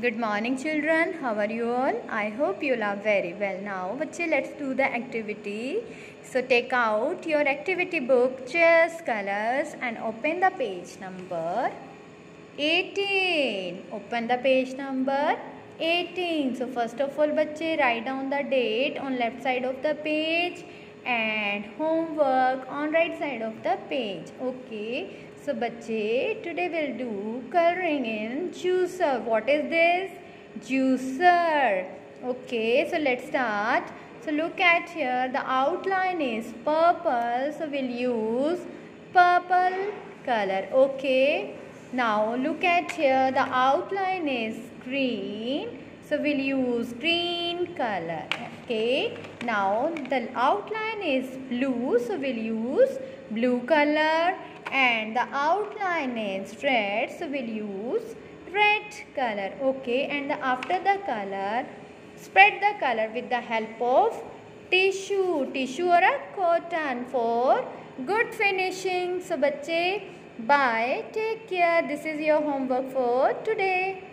Good morning children. How are you all? I hope you are very well. Now, bache, let's do the activity. So take out your activity book, chairs, colors and open the page number 18. Open the page number 18. So first of all, bache, write down the date on left side of the page and homework on right side of the page. Okay. So bache, today we'll do coloring in juicer. What is this? Juicer. Okay, so let's start. So look at here, the outline is purple. So we'll use purple color. Okay. Now look at here, the outline is green. So we'll use green color. Okay. Now the outline is blue. So we'll use blue color and the outline is red so we'll use red color okay and the, after the color spread the color with the help of tissue tissue or a cotton for good finishing so bache bye take care this is your homework for today